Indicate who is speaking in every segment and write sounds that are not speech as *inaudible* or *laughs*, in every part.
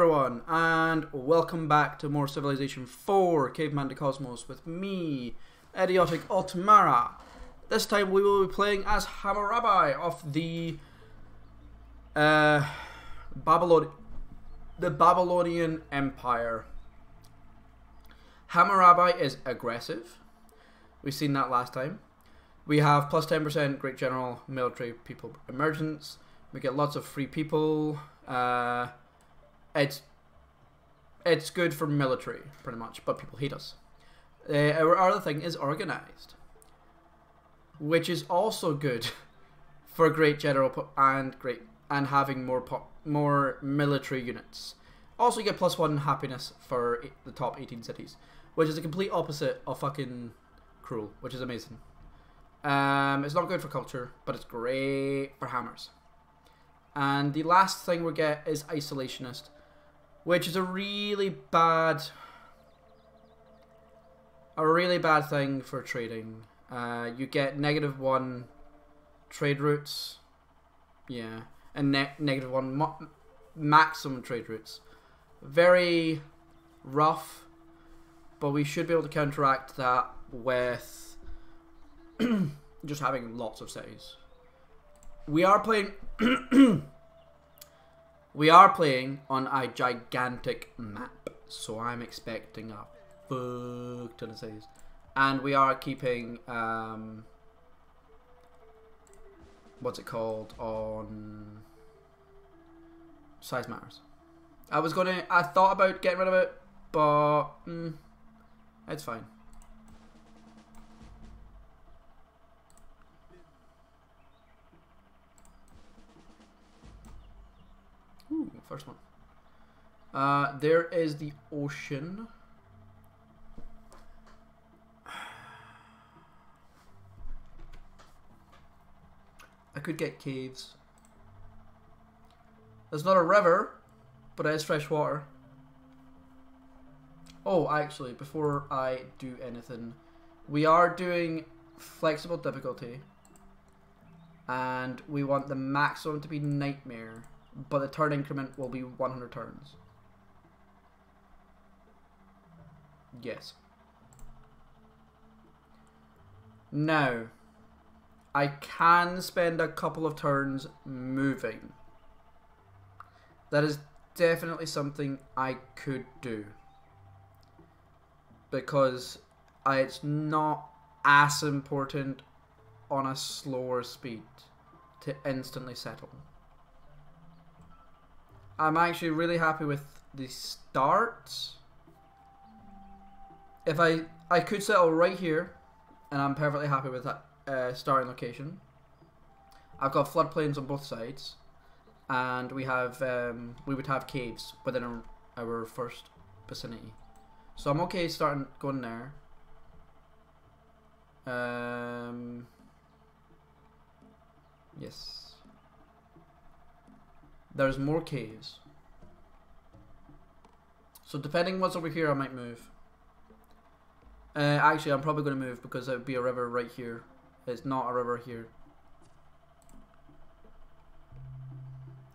Speaker 1: everyone, and welcome back to more Civilization 4 Caveman to Cosmos with me, Idiotic Ultimara. This time we will be playing as Hammurabi of the uh, Babylon, the Babylonian Empire. Hammurabi is aggressive. We've seen that last time. We have plus 10% Great General Military People Emergence. We get lots of free people. Uh, it's it's good for military, pretty much, but people hate us. Uh, our other thing is organized, which is also good *laughs* for great general and great and having more more military units. Also, you get plus one happiness for the top 18 cities, which is the complete opposite of fucking cruel, which is amazing. Um, it's not good for culture, but it's great for hammers. And the last thing we get is isolationist, which is a really bad a really bad thing for trading. Uh, you get negative one trade routes, yeah, and ne negative one maximum trade routes. Very rough, but we should be able to counteract that with *clears throat* just having lots of cities. We are playing *clears throat* We are playing on a gigantic map, so I'm expecting a fuck ton of cities. And we are keeping, um, what's it called, on size matters. I was gonna, I thought about getting rid of it, but mm, it's fine. First one. Uh, there is the ocean. I could get caves. There's not a river, but it is fresh water. Oh, actually, before I do anything, we are doing flexible difficulty. And we want the maximum to be nightmare but the turn increment will be 100 turns. Yes. Now, I can spend a couple of turns moving. That is definitely something I could do. Because I, it's not as important on a slower speed to instantly settle. I'm actually really happy with the start. If I I could settle right here, and I'm perfectly happy with that uh, starting location. I've got floodplains on both sides, and we have um, we would have caves within our, our first vicinity. So I'm okay starting going there. Um, yes. There's more caves. So depending what's over here, I might move. Uh, actually, I'm probably going to move because there would be a river right here. It's not a river here.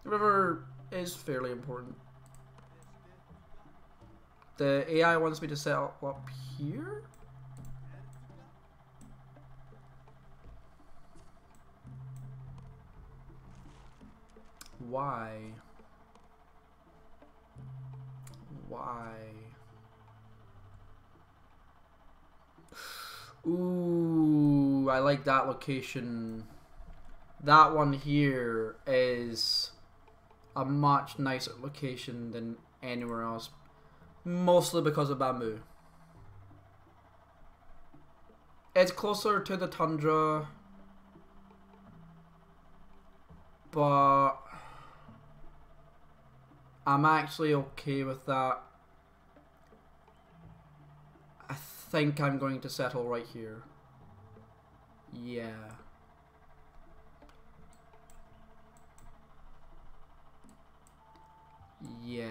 Speaker 1: The river is fairly important. The AI wants me to set up here? Why? Why? Ooh, I like that location. That one here is a much nicer location than anywhere else. Mostly because of bamboo. It's closer to the tundra. But I'm actually okay with that. I think I'm going to settle right here. Yeah. Yeah.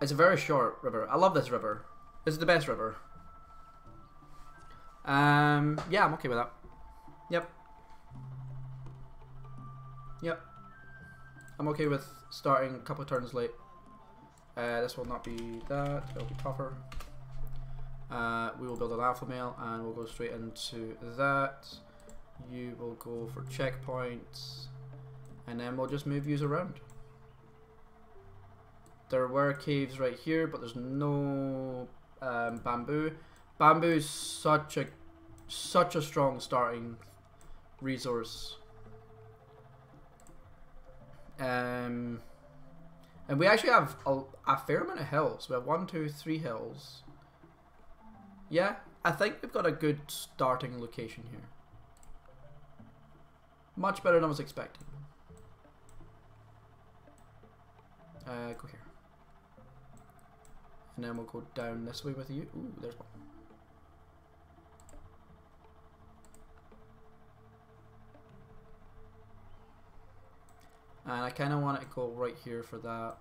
Speaker 1: It's a very short river. I love this river. This is the best river. Um, yeah, I'm okay with that. Yep. Yep. I'm okay with starting a couple of turns late. Uh, this will not be that. It'll be tougher. Uh, we will build an alpha male and we'll go straight into that. You will go for checkpoints and then we'll just move you around. There were caves right here, but there's no um, bamboo. Bamboo is such a such a strong starting resource. Um, and we actually have a, a fair amount of hills. We have one, two, three hills. Yeah, I think we've got a good starting location here. Much better than I was expecting. Uh, go here. And then we'll go down this way with you. Ooh, there's one. And I kind of want it to go right here for that.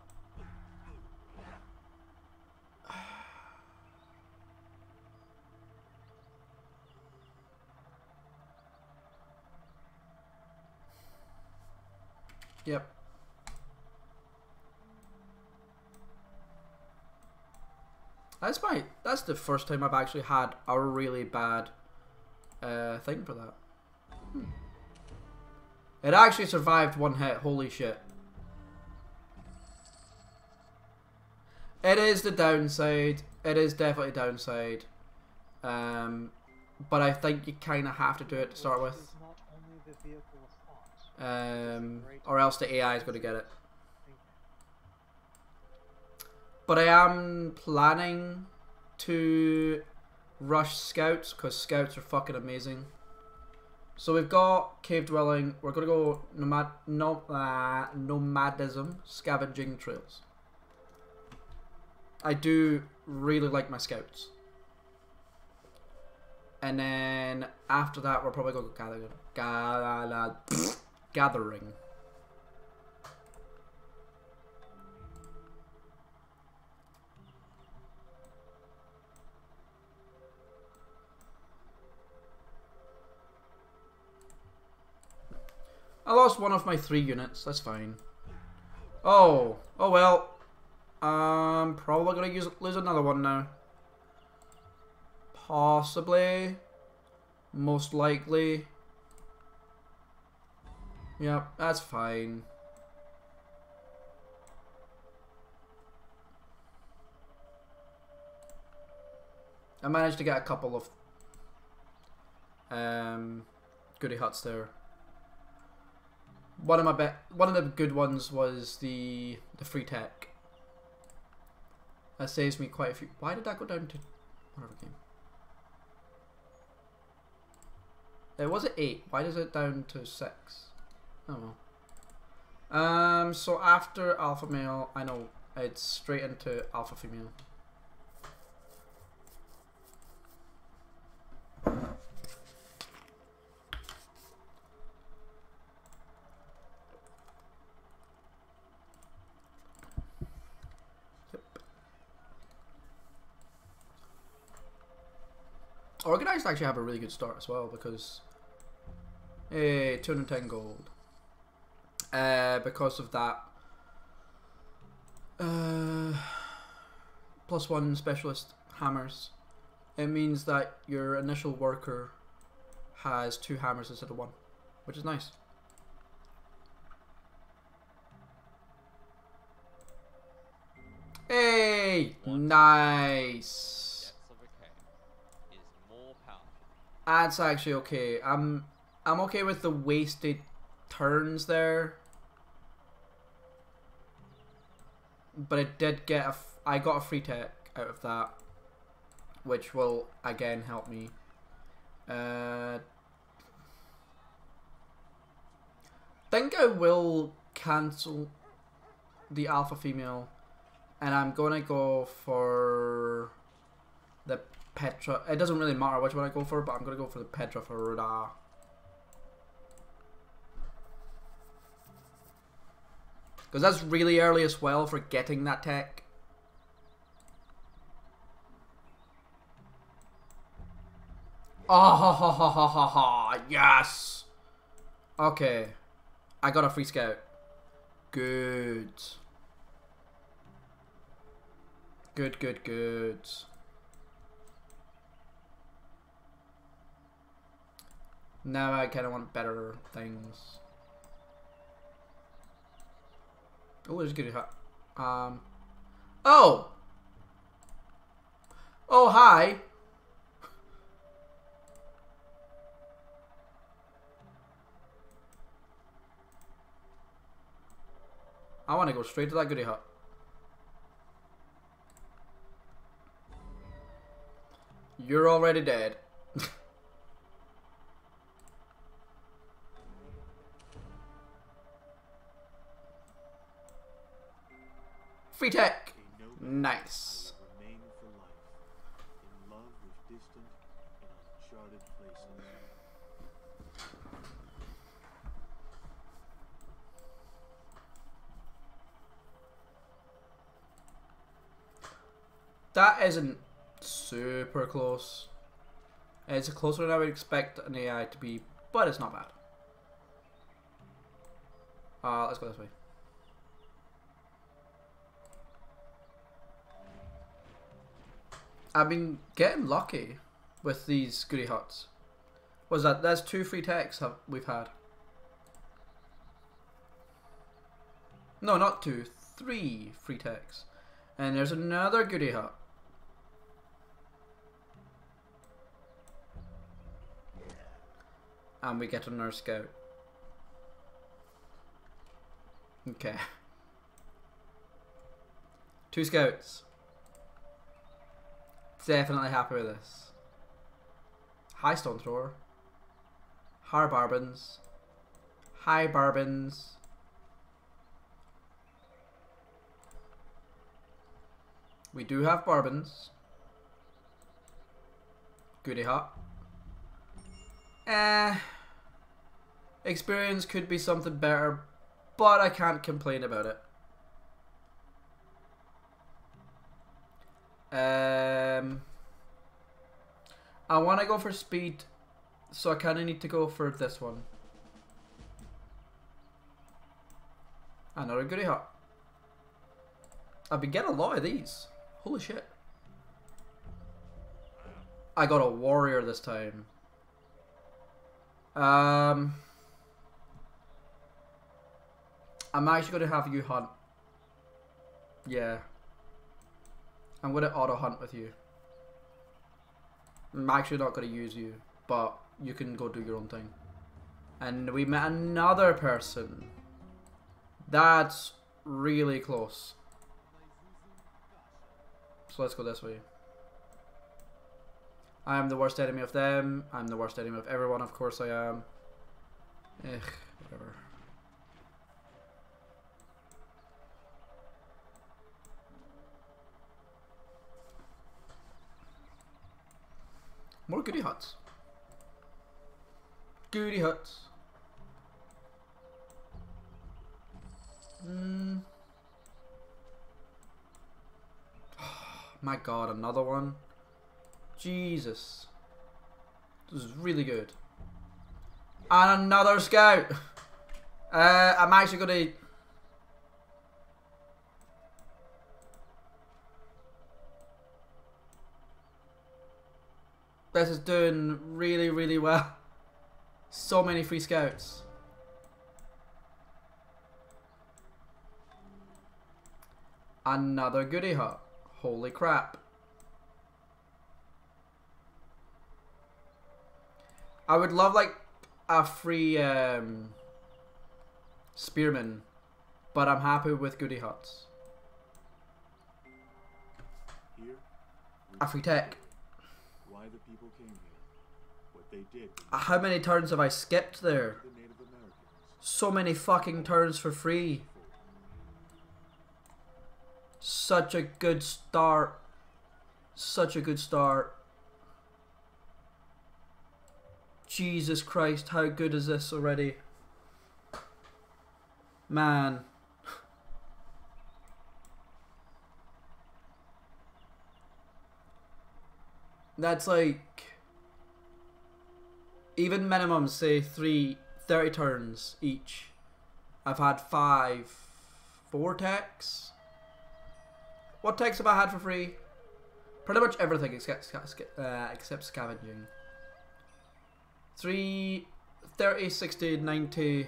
Speaker 1: *sighs* Yep. That's my. That's the first time I've actually had a really bad uh, thing for that. Hmm. It actually survived one hit. Holy shit. It is the downside. It is definitely downside. Um, but I think you kind of have to do it to start with. Um, or else the AI is going to get it. But I am planning to rush scouts because scouts are fucking amazing. So we've got cave dwelling. We're gonna go nomad, no, uh, nomadism, scavenging trails. I do really like my scouts. And then after that, we're probably gather, gather, gathering. Lost one of my three units. That's fine. Oh. Oh well. I'm probably going to use lose another one now. Possibly. Most likely. Yep, that's fine. I managed to get a couple of um, goody huts there one of my be- one of the good ones was the the free tech. That saves me quite a few. Why did that go down to whatever game? It was at eight. Why does it down to six? Oh well. Um. So after alpha male, I know it's straight into alpha female. Organized actually have a really good start as well because hey, 210 gold. Uh, because of that uh, plus one specialist hammers, it means that your initial worker has two hammers instead of one, which is nice. Hey, nice. That's actually okay. I'm I'm okay with the wasted turns there. But it did get a I got a free tech out of that, which will again help me. Uh, think I will cancel the alpha female, and I'm gonna go for Petra. It doesn't really matter which one I go for, but I'm going to go for the Pedra Furada. Because that's really early as well for getting that tech. Oh, ha, ha, ha, ha, ha, ha. Yes. Okay. I got a free scout. Good. Good, good, good. Now I kind of want better things. Oh, there's good. Um. Oh. Oh, hi. I want to go straight to that goody hut. You're already dead. *laughs* Free tech. Nice. That isn't super close. It's closer than I would expect an AI to be, but it's not bad. Uh, let's go this way. I've been getting lucky with these goody huts. Was that? there's two free techs we've had. No, not two. Three free techs. And there's another goody hut. And we get another scout. Okay. *laughs* Two scouts. Definitely happy with this. High Stone Thrower. High Barbons. High Barbons. We do have Barbons. Goody hut. Eh. Experience could be something better, but I can't complain about it. Um, I want to go for speed, so I kind of need to go for this one. Another goody hut. I've been getting a lot of these. Holy shit. I got a warrior this time. Um, I'm actually going to have you hunt. Yeah. I'm to auto hunt with you. I'm actually not to use you, but you can go do your own thing. And we met another person. That's really close. So let's go this way. I am the worst enemy of them. I'm the worst enemy of everyone, of course I am. Ugh, whatever. More goody huts. Goody huts. Hmm. My god, another one. Jesus. This is really good. And another scout. *laughs* Uh, I'm actually going to... This is doing really, really well. So many free scouts. Another goody hut. Holy crap. I would love like a free um, spearman, but I'm happy with goody huts. Here, a free tech. Why the people came here, what they did. Uh, how many turns have I skipped there? So many fucking turns for free. Such a good start. Such a good start. Jesus Christ, how good is this already? Man. That's like even minimum, say three, 30 turns each. I've had five, four techs. What techs have I had for free? Pretty much everything except, uh, except scavenging. 3, 30, 60, 90,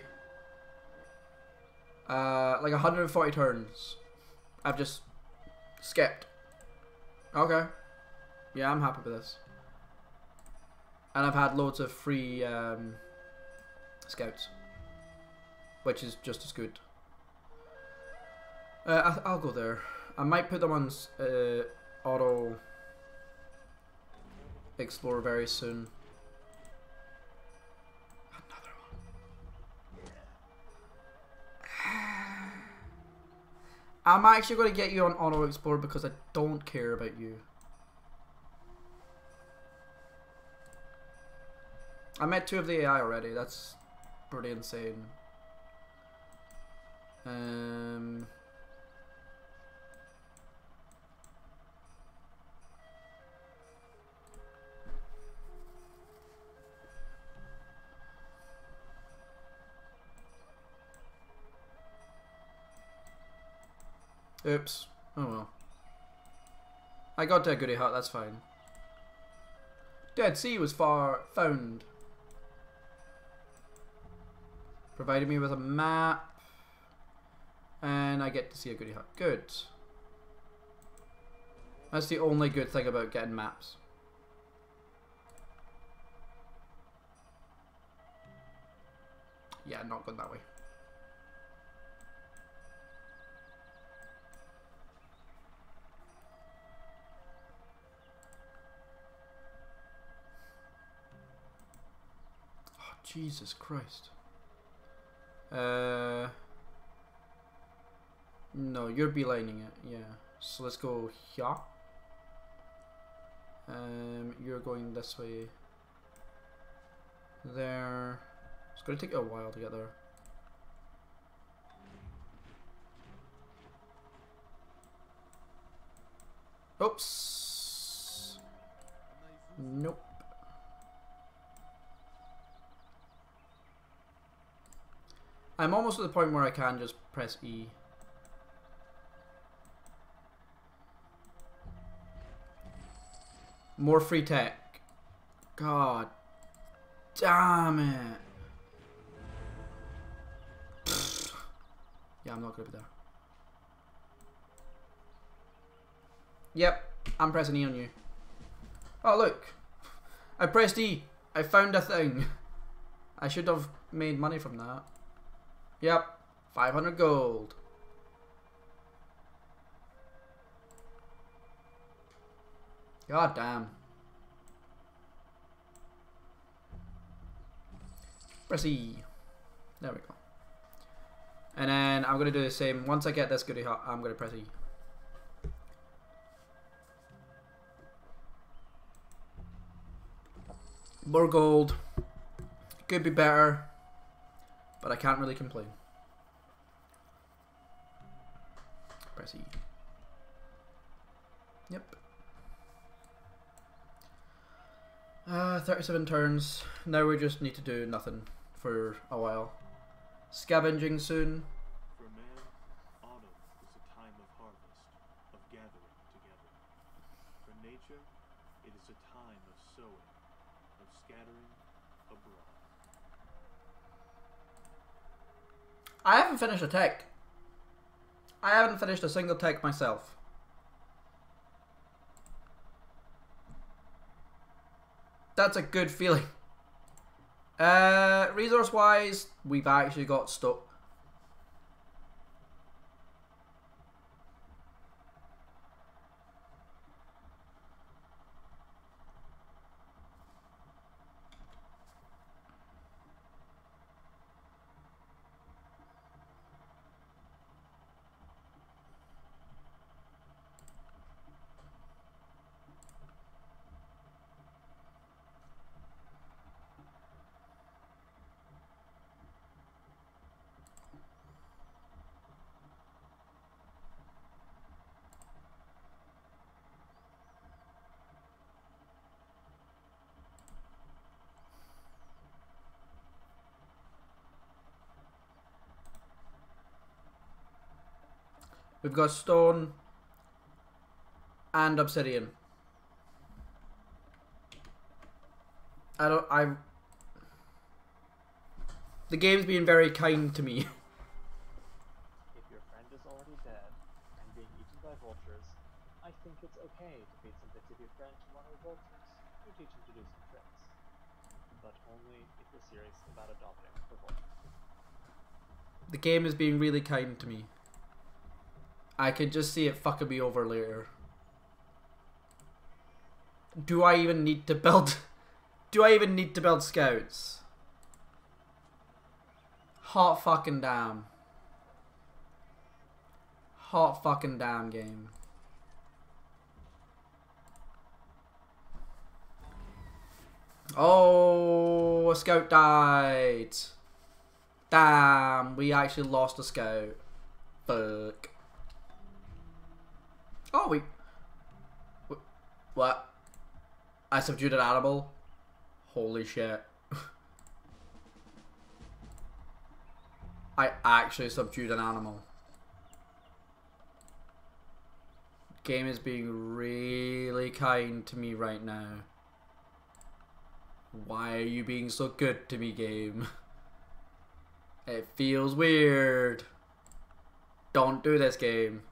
Speaker 1: uh, like 140 turns. I've just skipped. Okay. Yeah, I'm happy with this. And I've had loads of free um, scouts. Which is just as good. Uh, I, will go there. I might put them on uh, auto explore very soon. Another one. *sighs* I'm actually going to get you on auto explore because I don't care about you. I met two of the AI already. That's pretty insane. Um. Oops. Oh well. I got Dead Goody Hut, that's fine. Dead Sea was far found. Provided me with a map. And I get to see a goody hut. Good. That's the only good thing about getting maps. Yeah, not going that way. Oh, Jesus Christ. Uh, no, you're beelining it. Yeah. So let's go here. Um, you're going this way. There. It's going to take a while to get there. Oops. Nope. I'm almost at the point where I can just press E. More free tech. God damn it. Yeah, I'm not gonna be there. Yep, I'm pressing E on you. Oh look, I pressed E. I found a thing. *laughs* I should have made money from that. Yep, 500 gold. God damn. Press E. There we go. And then I'm going to do the same. Once I get this goody hut, I'm going to press E. More gold. Could be better. But I can't really complain. Press E. Yep. Uh, 37 turns. Now we just need to do nothing for a while. Scavenging soon.
Speaker 2: For man, autumn is a time of harvest, of gathering together. For nature, it is a time of sowing, of scattering abroad.
Speaker 1: I haven't finished a tech. I haven't finished a single tech myself. That's a good feeling. Uh, resource wise, we've actually got stuck. We've got stone and obsidian. I don't. I. The game's been very kind to me. *laughs*
Speaker 3: If your friend is already dead and being eaten by vultures, I think it's okay to feed some bits of your friend to one of the vultures. You teach him to do some tricks. But only if you're serious about adopting the vulture.
Speaker 1: The game is being really kind to me. I can just see it fucking me over later. Do I even need to build... *laughs* Do I even need to build scouts? Hot fucking damn. Hot fucking damn game. Oh, a scout died. Damn, we actually lost a scout. Fuck. Oh, we... Wh- What? I subdued an animal? Holy shit. *laughs* I actually subdued an animal. Game is being really kind to me right now. Why are you being so good to me, game? *laughs* It feels weird. Don't do this game.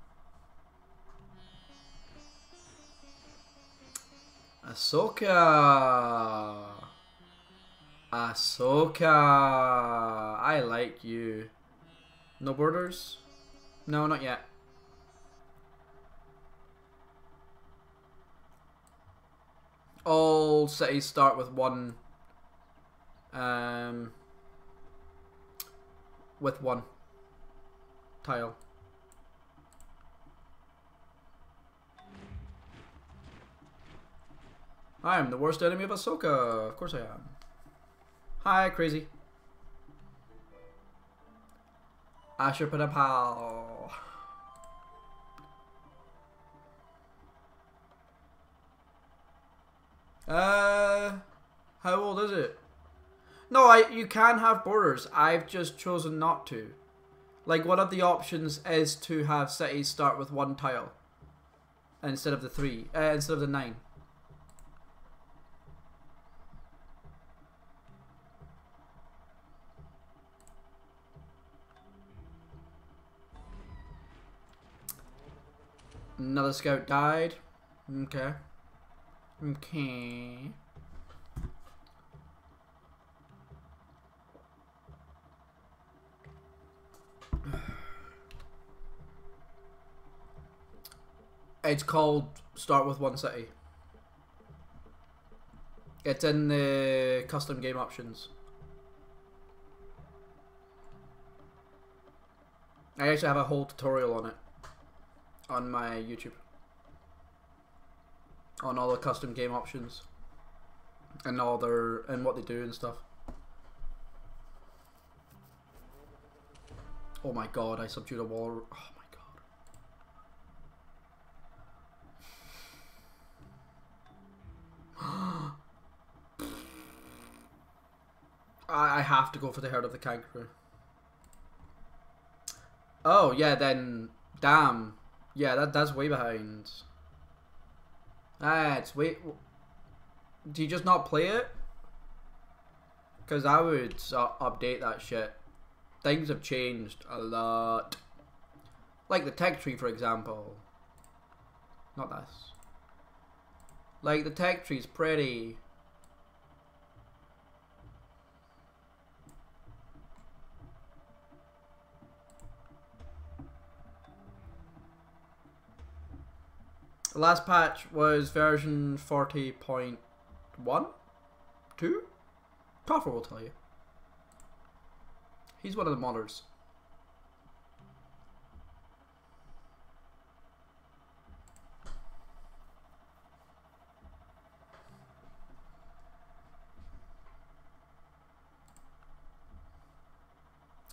Speaker 1: Asoka. Asoka. I like you. No borders? No, not yet. All cities start with one. Um. With one tile. I am the worst enemy of Asoka. Of course I am. Hi, crazy. Ashurbanipal. Uh, how old is it? No, I you can have borders. I've just chosen not to. Like one of the options is to have cities start with one tile instead of the three, uh, instead of the nine. Another scout died. Okay. Okay. It's called Start with One City. It's in the custom game options. I actually have a whole tutorial on it on my YouTube. On all the custom game options. And all their and what they do and stuff. Oh my god, I subdued a wall. Oh my god. *gasps* I have to go for the heart of the kangaroo. Oh yeah, then damn. Yeah, that that's way behind. Ah, it's way. Do you just not play it? Because I would uh, update that shit. Things have changed a lot. Like the tech tree, for example. Not this. Like the tech tree's pretty. The last patch was version 40.1? 2? Toffer will tell you. He's one of the modders.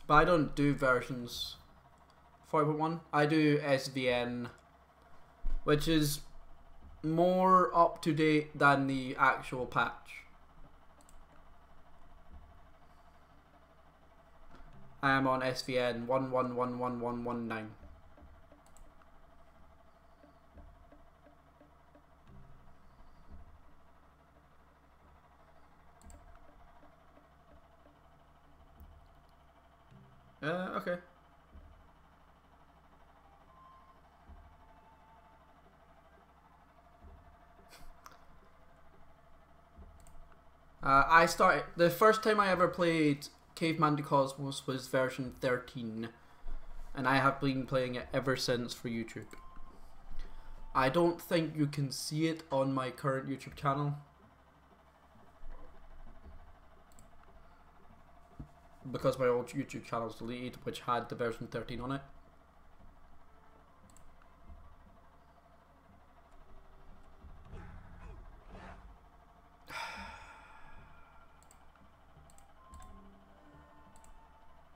Speaker 1: But I don't do versions 4.1. I do SVN, which is more up to date than the actual patch. I am on SVN 1111119. Uh, okay. Uh, I started the first time I ever played Caveman to Cosmos was version 13, and I have been playing it ever since for YouTube. I don't think you can see it on my current YouTube channel. Because my old YouTube channel is deleted, which had the version 13 on it.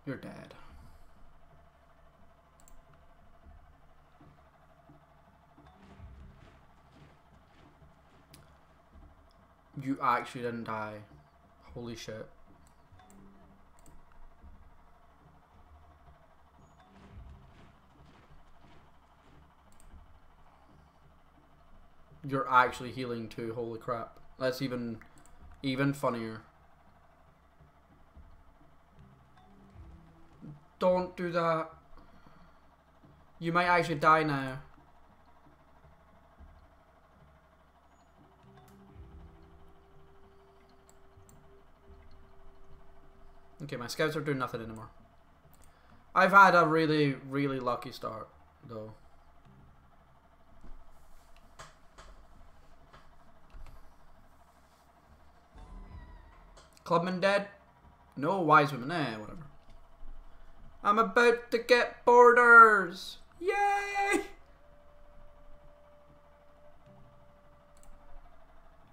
Speaker 1: You're dead. Actually didn't die. Holy shit. You're actually healing too, holy crap. That's even even funnier. Don't do that. You might actually die now. Okay, my scouts are doing nothing anymore. I've had a really, really lucky start, though. Clubman dead? No wise women, eh, whatever. I'm about to get borders! Yay!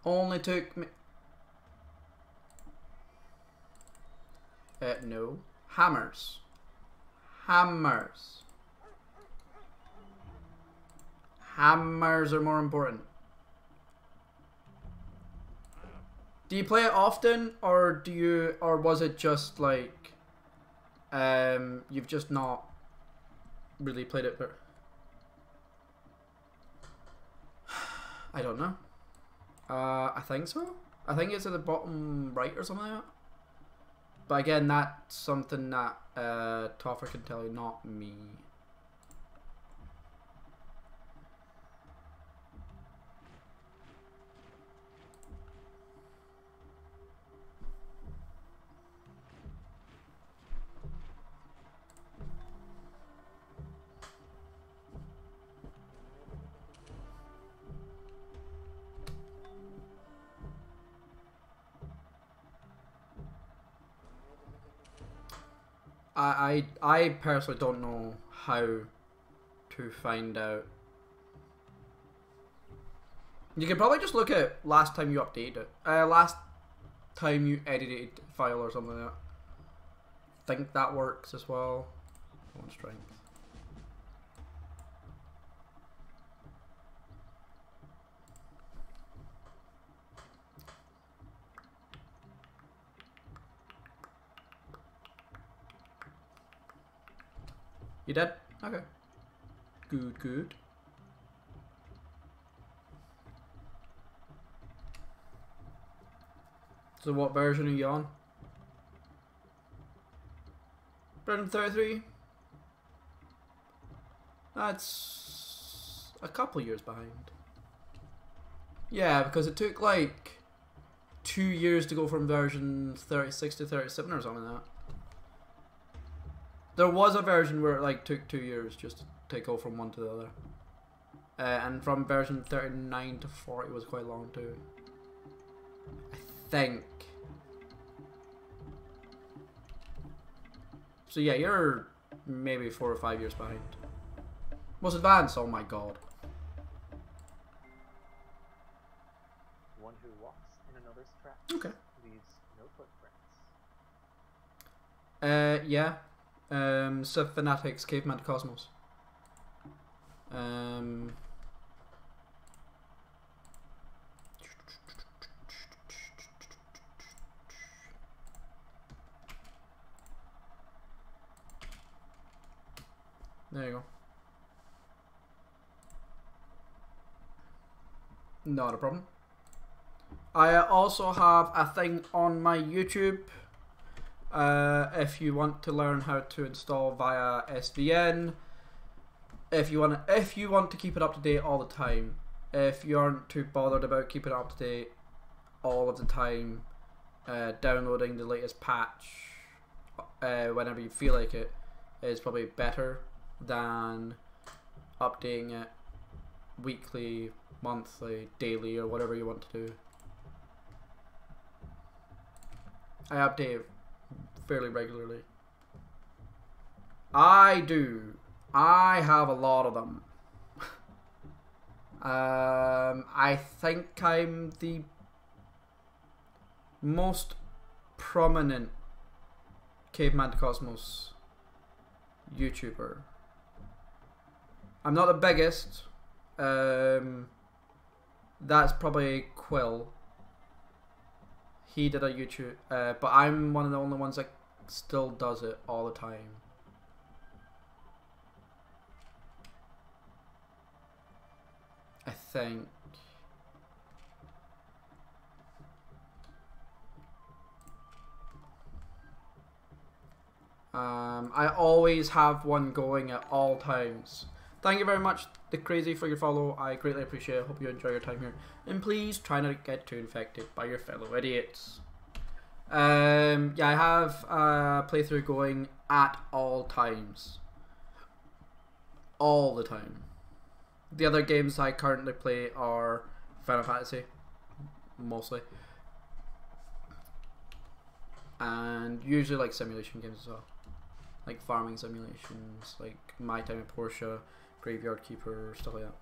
Speaker 1: Only took me... Uh, no. Hammers. Hammers. Hammers are more important. Do you play it often, or do you, or was it just like, um, you've just not really played it? For... *sighs* I don't know. Uh, I think so. I think it's at the bottom right or something like that. But again, that's something that uh, Toffer can tell you, not me. I, I I personally don't know how to find out. You can probably just look at last time you updated it. Uh, last time you edited file or something like that. Think that works as well. One strength. You dead? Okay. Good, good. So what version are you on? Version 33? That's a couple years behind. Yeah, because it took like two years to go from version 36 to 37 or something like that. There was a version where it like took two years just to take go from one to the other. Uh, and from version 39 to 40 was quite long too. I think. So yeah, you're maybe four or five years behind. Most advanced? Oh my god.
Speaker 3: One who walks in another's tracks
Speaker 1: Okay.
Speaker 3: leaves no footprints.
Speaker 1: Uh, yeah. Um, CivFanatics, Caveman Cosmos. Um, there you go. Not a problem. I also have a thing on my YouTube Uh, if you want to learn how to install via SVN, if you want to, if you want to keep it up to date all the time, if you aren't too bothered about keeping it up to date all of the time, uh, downloading the latest patch uh, whenever you feel like it is probably better than updating it weekly, monthly, daily, or whatever you want to do. I update fairly regularly. I do. I have a lot of them. um, I think I'm the most prominent Caveman to Cosmos YouTuber. I'm not the biggest. Um, that's probably Quill. He did a YouTube, uh, but I'm one of the only ones that still does it all the time. I think. Um, I always have one going at all times. Thank you very much, The Crazy, for your follow. I greatly appreciate it. Hope you enjoy your time here. And please try not to get too infected by your fellow idiots. Um, yeah, I have a playthrough going at all times. All the time. The other games I currently play are Final Fantasy, mostly. And usually like simulation games as well. Like farming simulations, like My Time at Portia, Graveyard Keeper, stuff like that.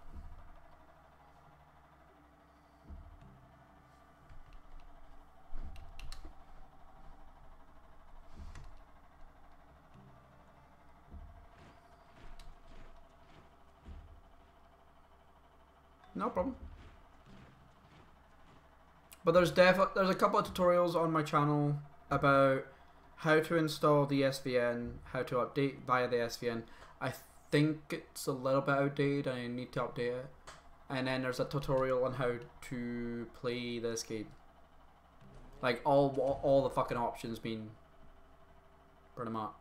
Speaker 1: No problem. But there's def there's a couple of tutorials on my channel about how to install the SVN, how to update via the SVN. I think it's a little bit outdated. I need to update it. And then there's a tutorial on how to play this game. Like all all the fucking options being pretty much.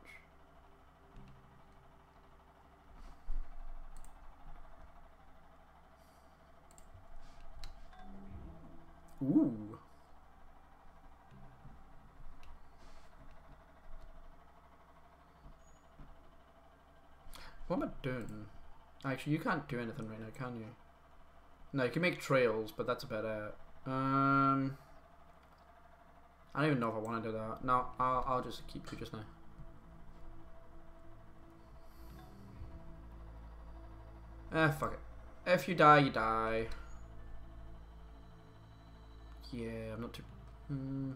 Speaker 1: Ooh. What am I doing? Actually, you can't do anything right now, can you? No, you can make trails, but that's about it. Um, I don't even know if I want to do that. No, I'll, I'll just keep you just now. Eh, fuck it. If you die, you die. Yeah, I'm not too... Hmm.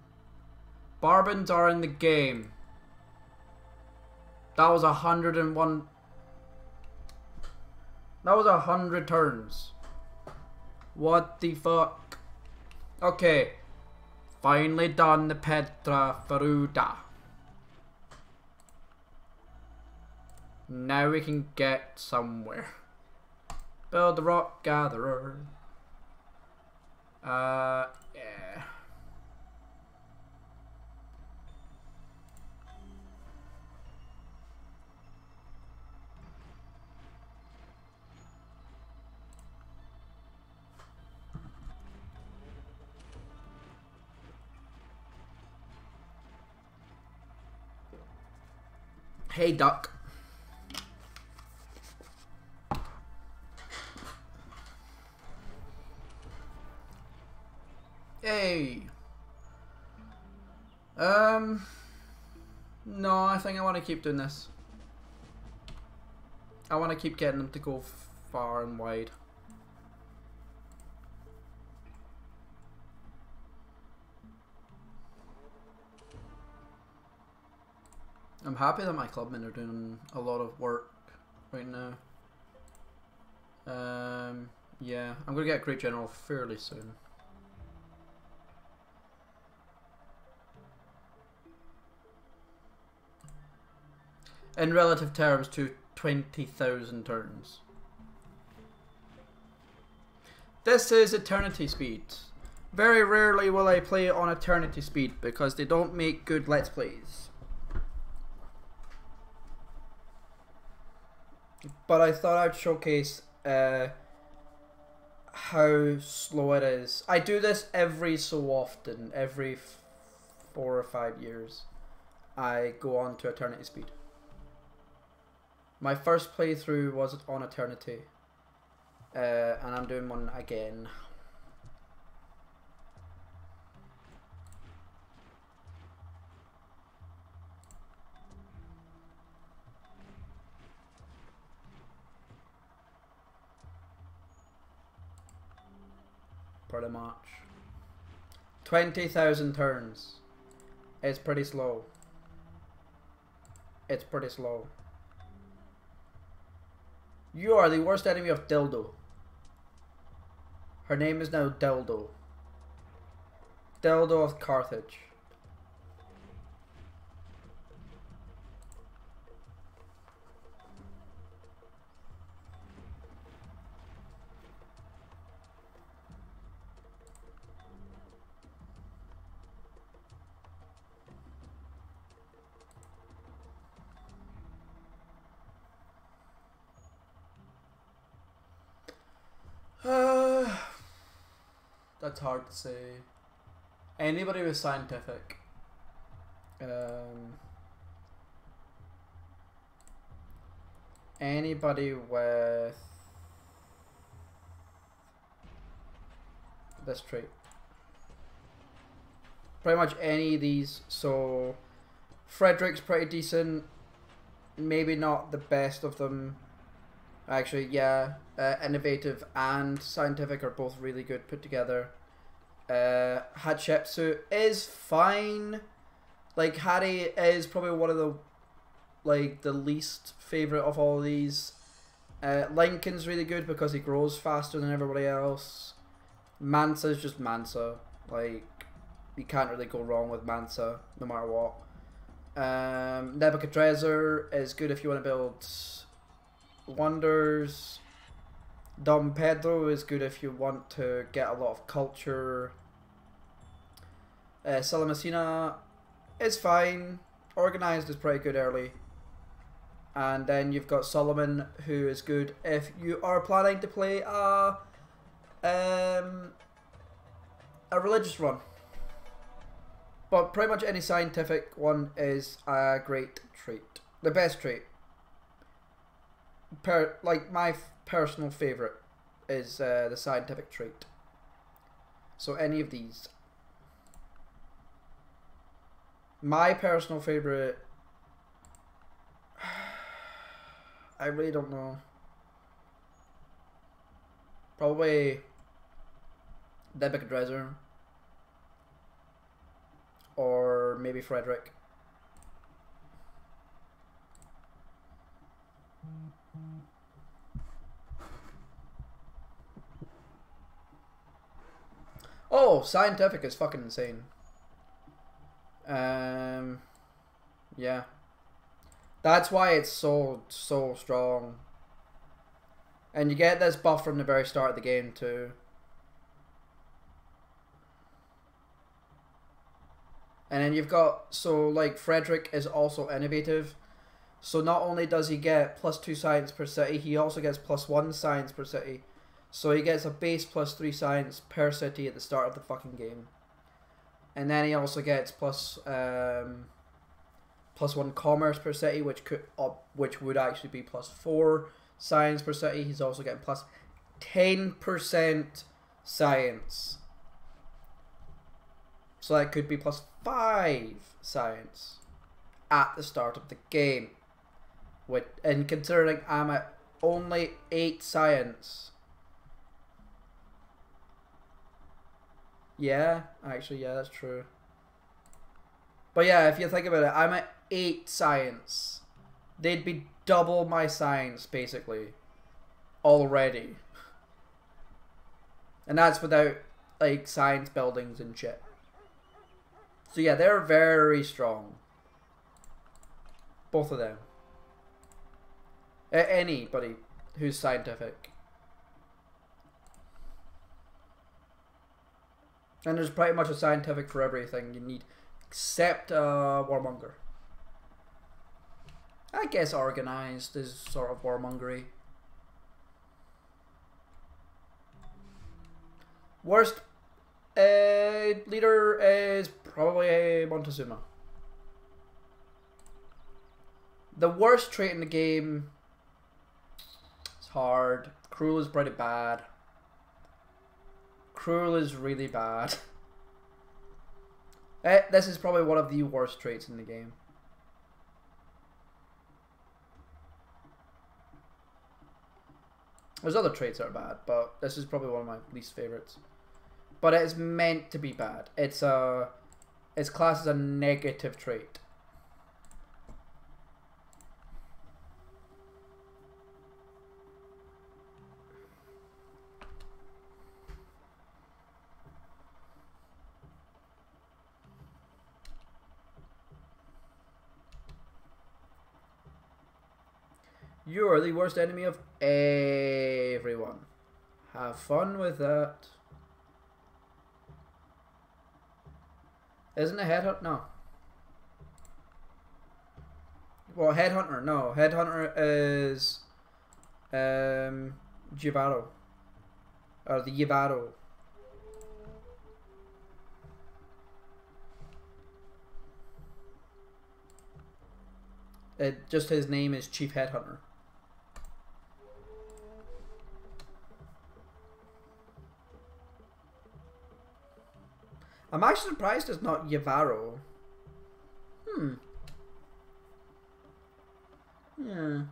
Speaker 1: Barbans are in the game. That was a hundred and one... That was a hundred turns. What the fuck? Okay. Finally done the Pedra Furada. Now we can get somewhere. Build the rock gatherer. Uh, yeah. Hey, duck. Hey. Um. No, I think I want to keep doing this. I want to keep getting them to go far and wide. I'm happy that my clubmen are doing a lot of work right now. Um, yeah, I'm gonna get Great General fairly soon. In relative terms to 20,000 turns. This is Eternity Speed. Very rarely will I play on Eternity Speed because they don't make good Let's Plays. But I thought I'd showcase uh, how slow it is. I do this every so often, every four or five years. I go on to Eternity Speed. My first playthrough was on Eternity, uh, and I'm doing one again. Pretty much. 20,000 turns. It's pretty slow. It's pretty slow. You are the worst enemy of Dildo. Her name is now Dildo. Dildo of Carthage. Hard to say. Anybody with scientific. Um, anybody with this trait. Pretty much any of these. So, Frederick's pretty decent. Maybe not the best of them. Actually, yeah, uh, innovative and scientific are both really good put together. Uh, Hatshepsut is fine. Like Harry is probably one of the like the least favorite of all of these. Uh, Lincoln's really good because he grows faster than everybody else. Mansa's just Mansa. Like you can't really go wrong with Mansa no matter what. Um, Nebuchadnezzar is good if you want to build wonders. Dom Pedro is good if you want to get a lot of culture. Uh, Salamacina is fine. Organized is pretty good early. And then you've got Solomon, who is good if you are planning to play a um, a religious run. But pretty much any scientific one is a great trait. The best trait per like my personal favorite is uh, the scientific trait. So any of these. My personal favorite. *sighs* I really don't know. Probably Nebuchadnezzar. Or maybe Frederick. Oh, scientific is fucking insane. Um, yeah. That's why it's so so strong. And you get this buff from the very start of the game too. And then you've got so like Frederick is also innovative. So not only does he get plus two science per city, he also gets plus one science per city. So he gets a base plus three science per city at the start of the fucking game. And then he also gets plus um, plus one commerce per city, which could uh, which would actually be plus four science per city. He's also getting plus ten percent science. So that could be plus five science at the start of the game. With and considering I'm at only eight science. Yeah, actually, yeah, that's true. But yeah, if you think about it, I'm at eight science. They'd be double my science basically already. And that's without like science buildings and shit. So yeah, they're very strong. Both of them. Anybody who's scientific. And there's pretty much a scientific for everything you need, except uh, Warmonger. I guess organized is sort of warmongery. Worst uh, leader is probably Montezuma. The worst trait in the game. It's hard. Cruel is pretty bad. Cruel is really bad. Eh, this is probably one of the worst traits in the game. There's other traits that are bad, but this is probably one of my least favorites. But it's meant to be bad. It's a, it's classed as a negative trait. You are the worst enemy of everyone. Have fun with that. Isn't a headhunter? No. Well, headhunter. No, headhunter is um Jivaro or the Yivaro. It just his name is Chief Headhunter. I'm actually surprised it's not Yavaro. Hmm. Yeah.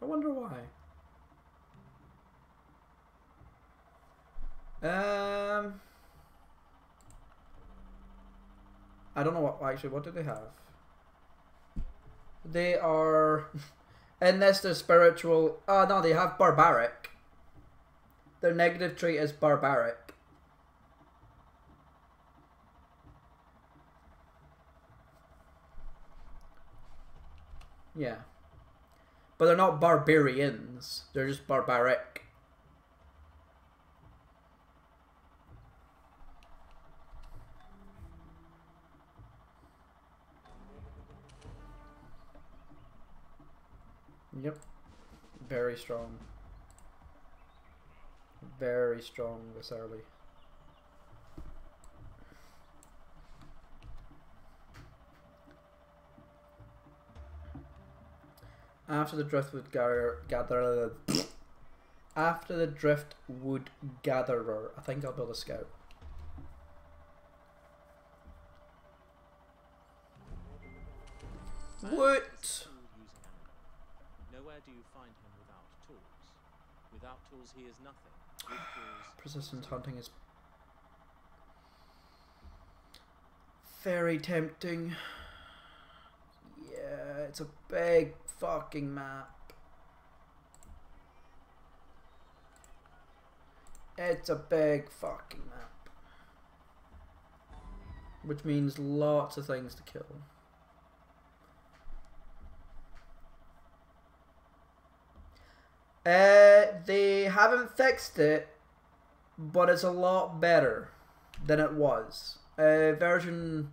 Speaker 1: I wonder why. Um. I don't know what actually. What do they have? They are, *laughs* unless they're spiritual. Oh no, they have barbaric. Their negative trait is barbaric. Yeah. But they're not barbarians. They're just barbaric. Yep. Very strong. Very strong this early. After the driftwood gather, gather after the driftwood gatherer, I think I'll build a scout. What?
Speaker 4: is a tool-using animal. Nowhere do you find him without tools. Without tools, he is nothing.
Speaker 1: Persistent hunting is very tempting. Yeah, it's a big fucking map. It's a big fucking map. Which means lots of things to kill. Uh, they haven't fixed it, but it's a lot better than it was. Uh, version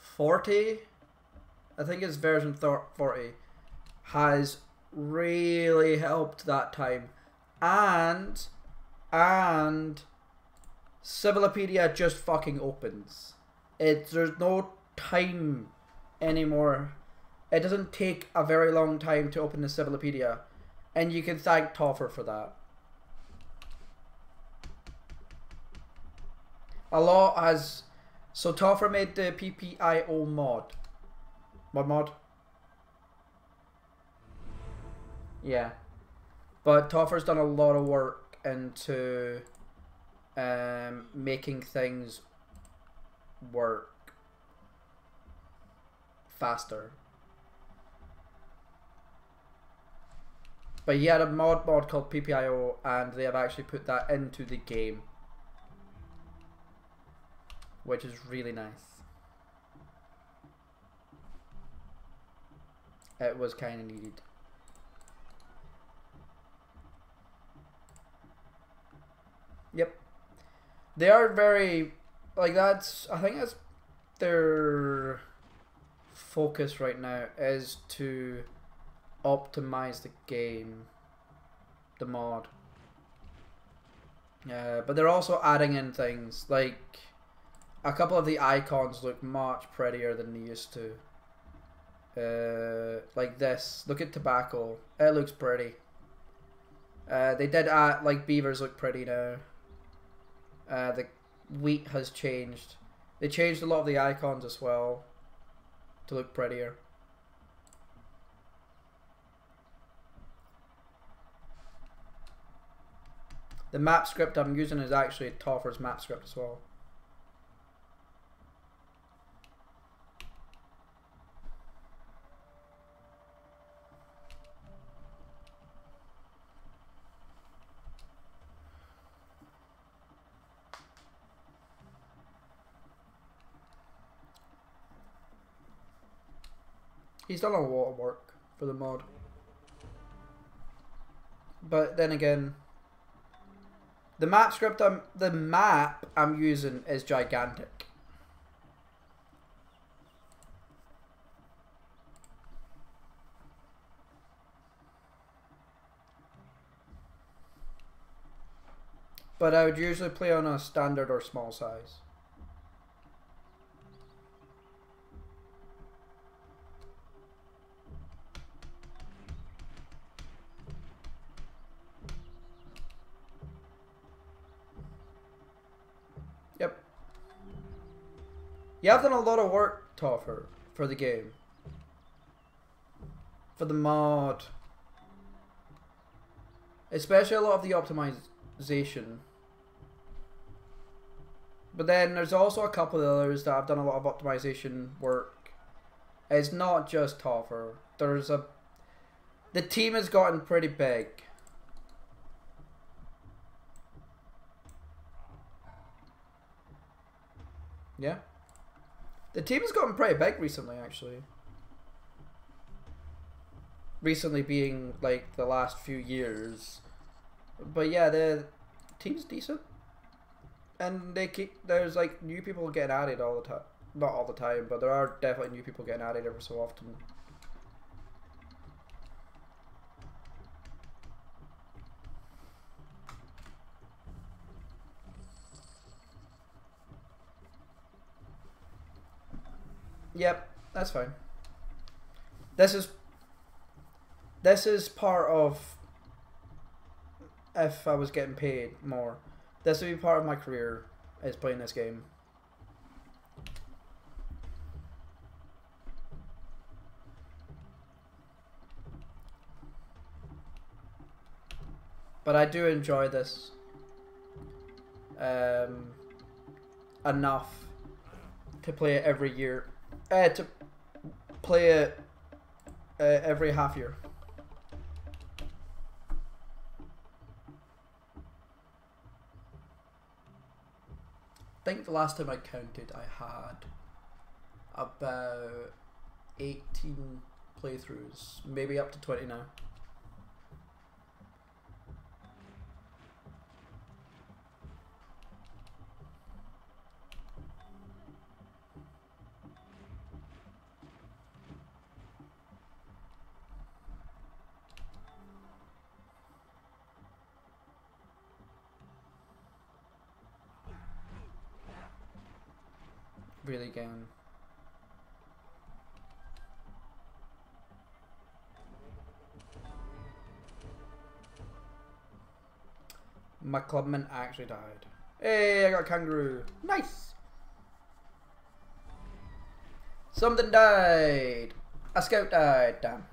Speaker 1: 40, I think it's version 40, has really helped that time. And, and, Civilopedia just fucking opens. It, there's no time anymore. It doesn't take a very long time to open the Civilopedia. And you can thank Toffer for that. A lot has. So Toffer made the PPIO mod. Mod mod? Yeah. But Toffer's done a lot of work into um, making things work faster. But he had a mod mod called PPIO, and they have actually put that into the game, which is really nice. It was kind of needed. Yep, they are very like that's I think that's their focus right now is to optimize the game, the mod. Yeah, but they're also adding in things like a couple of the icons look much prettier than they used to. Uh, like this, look at tobacco. It looks pretty. Uh, they did add like beavers look pretty now. Uh, the wheat has changed. They changed a lot of the icons as well to look prettier. The map script I'm using is actually Toffer's map script as well. He's done a lot of work for the mod. But then again, the map script I'm the map I'm using is gigantic. But I would usually play on a standard or small size. You have done a lot of work, Toffer, for the game. For the mod. Especially a lot of the optimization. But then there's also a couple of others that have done a lot of optimization work. It's not just Toffer. There's a... The team has gotten pretty big. Yeah. The team has gotten pretty big recently, actually. Recently being like the last few years. But yeah, the team's decent. And they keep there's like new people getting added all the time. Not all the time, but there are definitely new people getting added every so often. Yep, that's fine. This is this is part of if I was getting paid more. This would be part of my career is playing this game. But I do enjoy this um, enough to play it every year. Uh, to play it uh, every half year. I think the last time I counted, I had about 18 playthroughs, maybe up to 20 now. Really. My clubman actually died. Hey, I got a kangaroo. Nice. Something died. A scout died. Damn.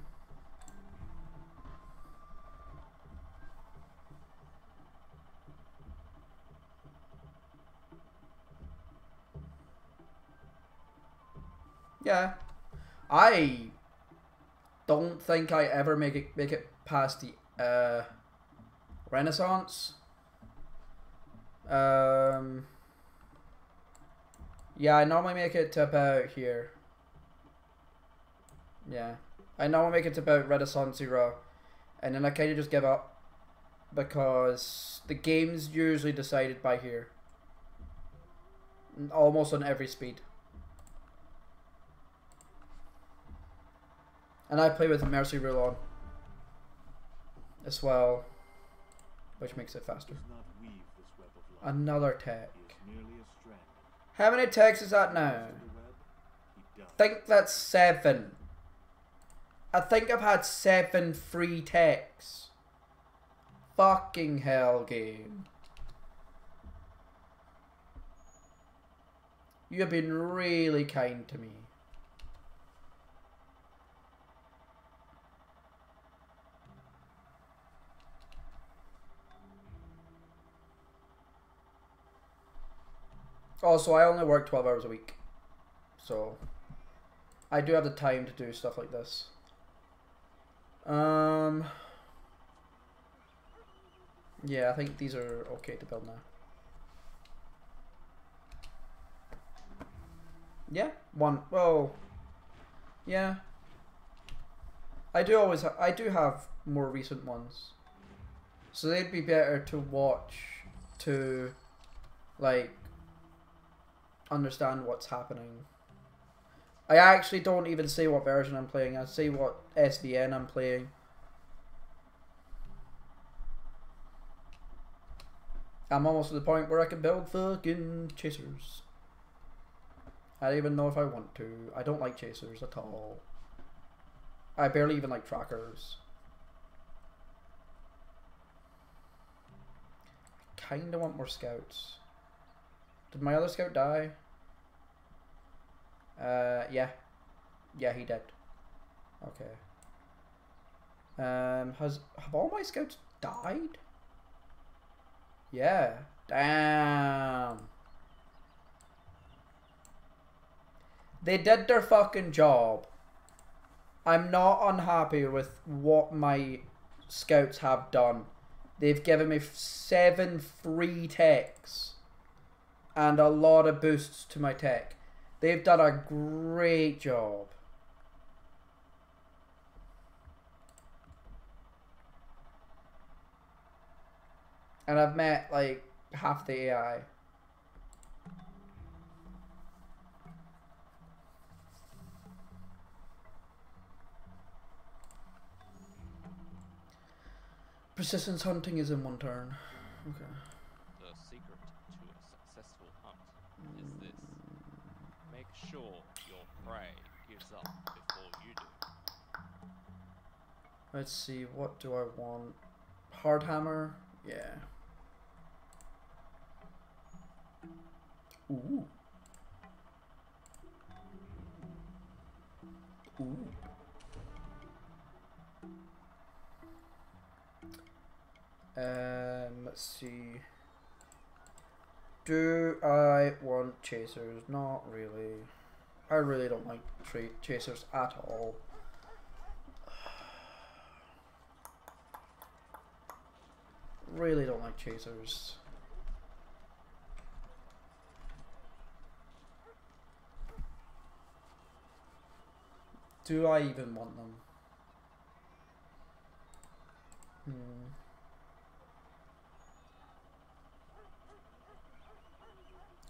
Speaker 1: Yeah. I don't think I ever make it make it past the uh, Renaissance. Um, yeah, I normally make it to about here. Yeah, I normally make it to about Renaissance era, and then I kind of just give up because the game's usually decided by here. almost on every speed. And I play with Mercy Rule on as well, which makes it faster.
Speaker 2: Does not weave this web of life.
Speaker 1: Another tech.
Speaker 2: He is a strand.
Speaker 1: How many techs is that now?
Speaker 2: To the web, he does.
Speaker 1: I think that's seven. I think I've had seven free techs. Fucking hell, game. You have been really kind to me. Also, I only work 12 hours a week. So, I do have the time to do stuff like this. Um, yeah, I think these are okay to build now. Yeah, one. Well, yeah. I do always. I do have more recent ones, so they'd be better to watch to, like, understand what's happening. I actually don't even see what version I'm playing. I see what SVN I'm playing. I'm almost to the point where I can build fucking chasers. I don't even know if I want to. I don't like chasers at all. I barely even like trackers. I Kinda want more scouts. Did my other scout die? Uh, yeah. Yeah, he did. Okay. Um, has have all my scouts died? Yeah. Damn. They did their fucking job. I'm not unhappy with what my scouts have done. They've given me seven free techs and a lot of boosts to my tech. They've done a great job. And I've met like half the AI. Persistence hunting is in one turn. Okay.
Speaker 5: The secret to a successful hunt is this. Make sure your prey gives up before you do.
Speaker 1: Let's see, what do I want? Hard hammer? Yeah. Ooh. Ooh. Um, let's see. Do I want chasers? Not really. I really don't like tra- chasers at all. Really don't like chasers. Do I even want them? Hmm.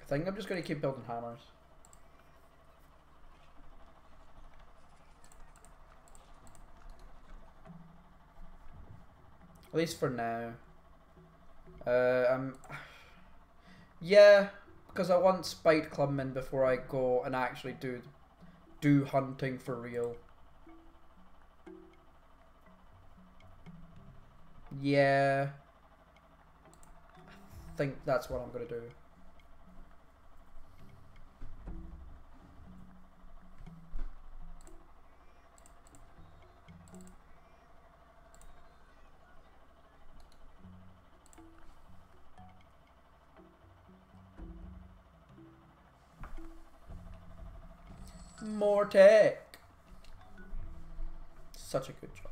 Speaker 1: I think I'm just going to keep building hammers. At least for now. Uh, I'm. Yeah, because I want Spike Clubmen before I go and actually do do hunting for real. Yeah. I think that's what I'm gonna do. More tech. Such a good job.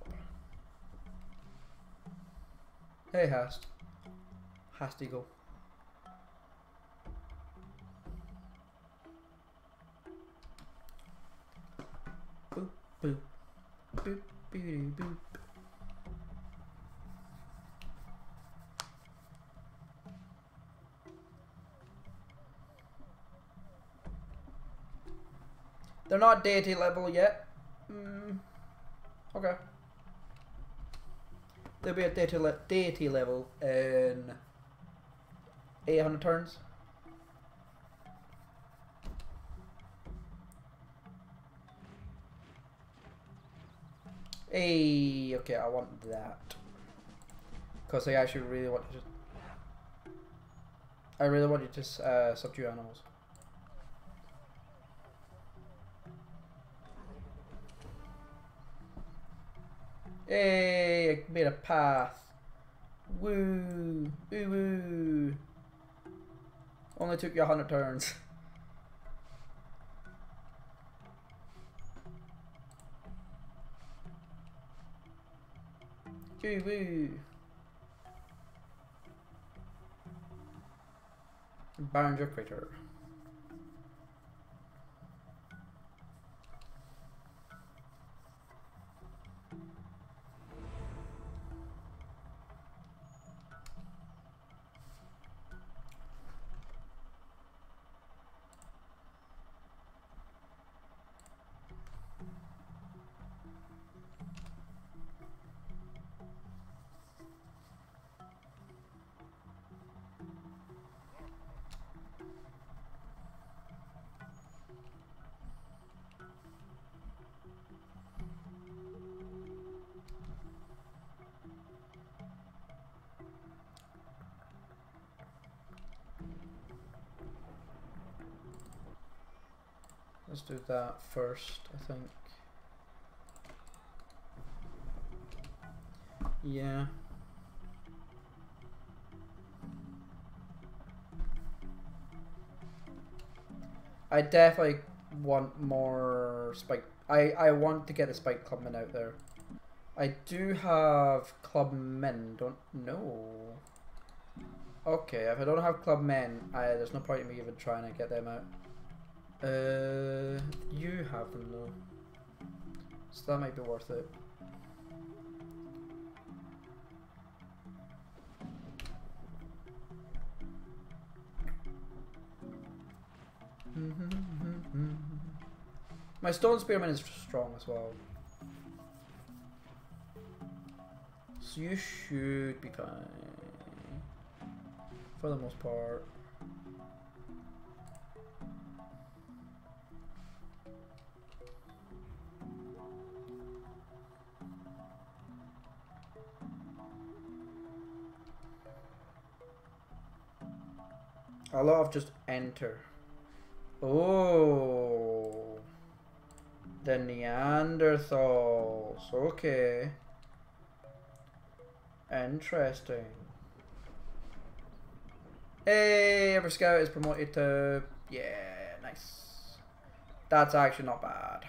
Speaker 1: Hey, Haast. Haast Eagle. Boop, boop. Boop, boop, boop. They're not deity level yet. Mm, okay. They'll be at deity, le- deity level in 800 turns. Hey, okay, I want that. Because I actually really want to. I really want you to s- uh, subdue animals. Eh, hey, I made a path. Woo, woo, woo. Only took you a hundred turns. Woo, woo. Barringer crater. Let's do that first, I think. Yeah. I definitely want more spike. I, I want to get the spike clubmen out there. I do have clubmen, don't know. Okay, if I don't have clubmen, I, there's no point in me even trying to get them out. Uh, you have them though, so that might be worth it. Mm-hmm, mm-hmm, mm-hmm, My stone spearman is strong as well. So you should be fine. For the most part. A lot of just enter. Oh. The Neanderthals. Okay. Interesting. Hey, every scout is promoted to. Yeah, nice. That's actually not bad.